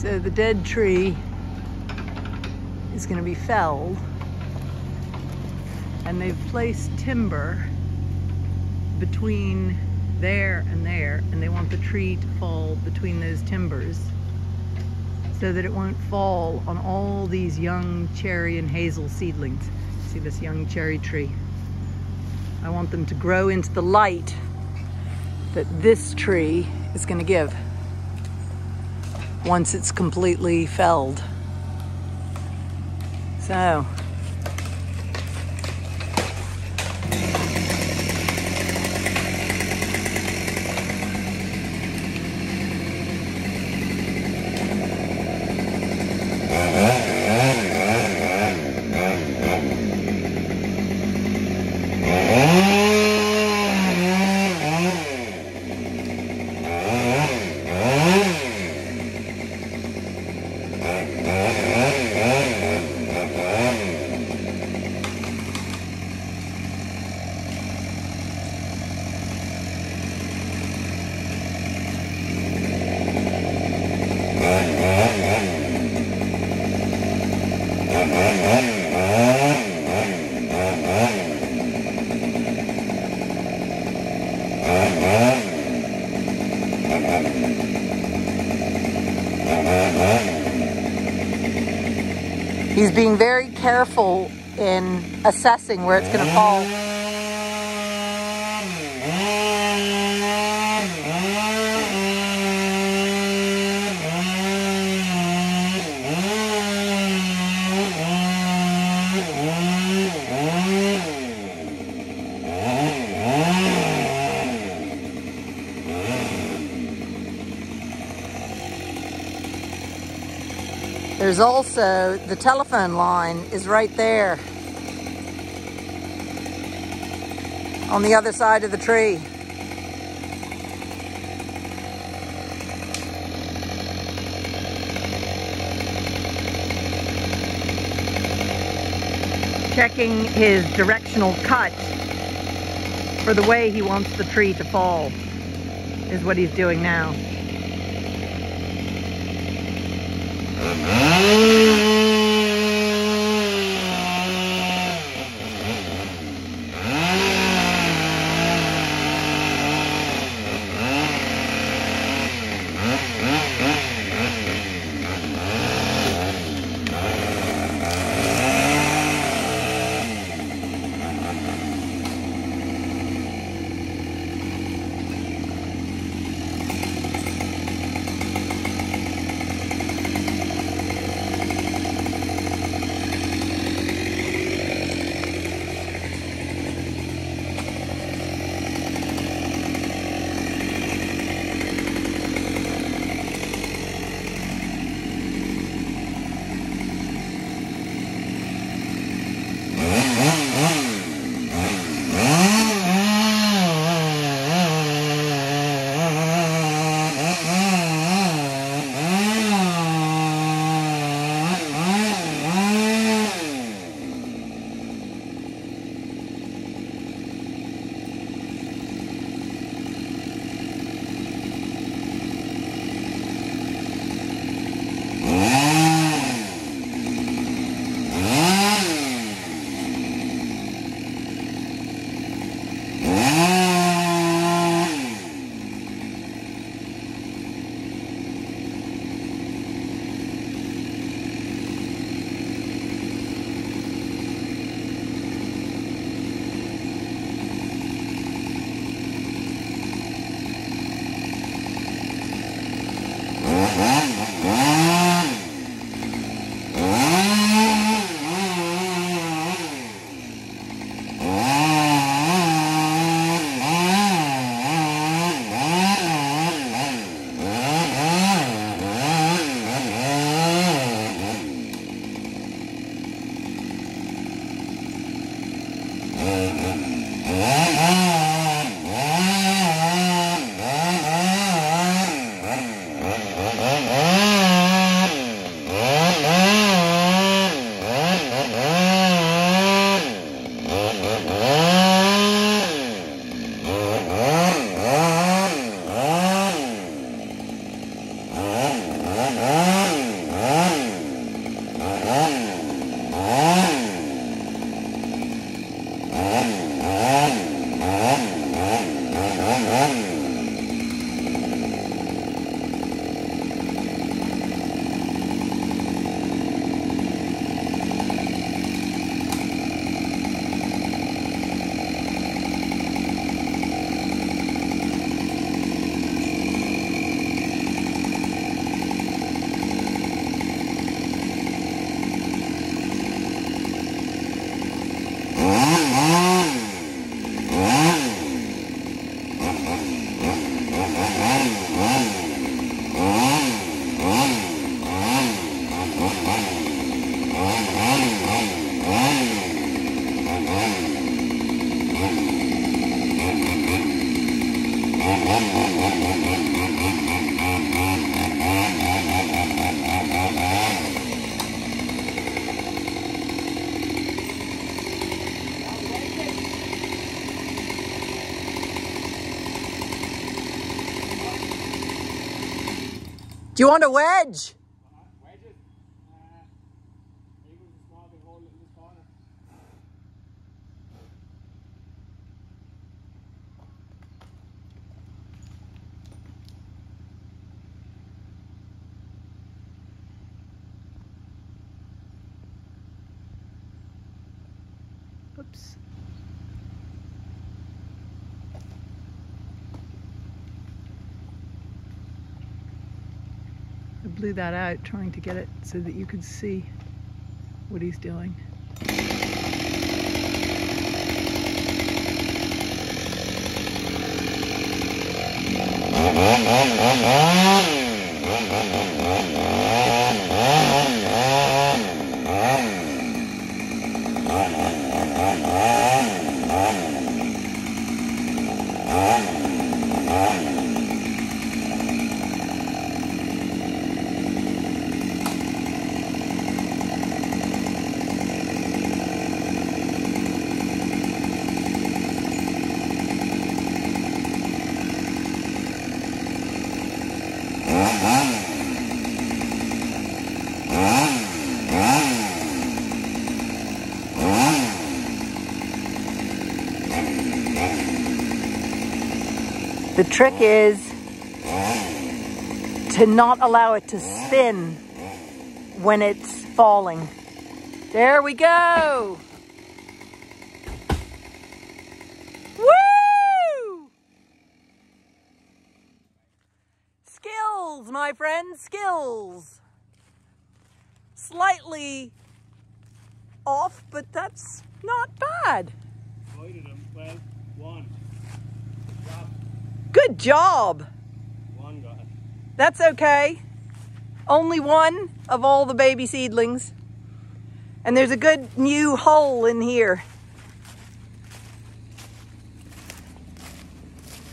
So the dead tree is going to be felled and they've placed timber between there and there and they want the tree to fall between those timbers so that it won't fall on all these young cherry and hazel seedlings. See this young cherry tree? I want them to grow into the light that this tree is going to give once it's completely felled. So, He's being very careful in assessing where it's going to fall. There's also the telephone line is right there on the other side of the tree. Checking his directional cut for the way he wants the tree to fall is what he's doing now. Mm-hmm. Música Do you want a wedge? Wedges. Uh, Eagles is small, big hole in this corner. Oops. I blew that out trying to get it so that you could see what he's doing. The trick is to not allow it to spin when it's falling. There we go. Woo! Skills, my friend, skills. Slightly off, but that's not bad. Avoided. Well, one. Good job. One it. That's okay. Only one of all the baby seedlings. And there's a good new hole in here.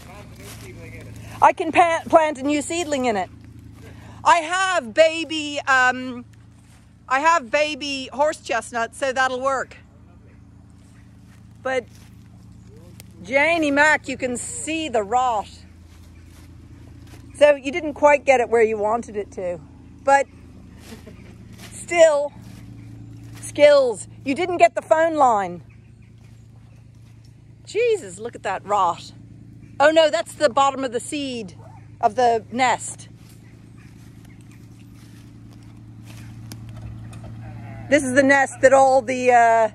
Plant the new seedling in it. I can plant a new seedling in it. I have baby, um, I have baby horse chestnuts, so that'll work. But Janie Mac, you can see the rot. So you didn't quite get it where you wanted it to, but still, skills. You didn't get the phone line. Jesus, look at that rot. Oh no, that's the bottom of the seed of the nest. This is the nest that all the uh,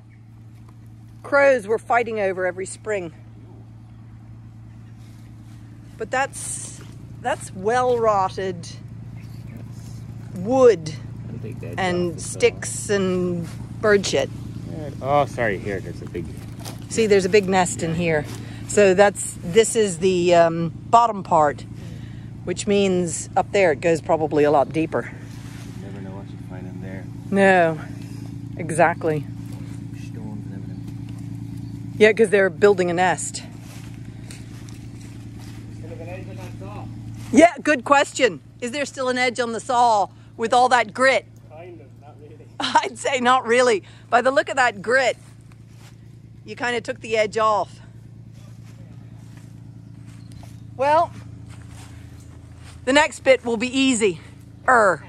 crows were fighting over every spring. But that's that's well rotted wood I'll take that and sticks and bird shit. Oh, sorry. Here, there's a big. See, there's a big nest in here. So that's this is the um, bottom part, which means up there it goes probably a lot deeper. You never know what you find in there. No, exactly. Stones and everything. Yeah, because they're building a nest. Still an edge on that saw. Yeah, good question. Is there still an edge on the saw with all that grit? Kind of, not really. I'd say not really. By the look of that grit, you kind of took the edge off. Well, the next bit will be easy. Er.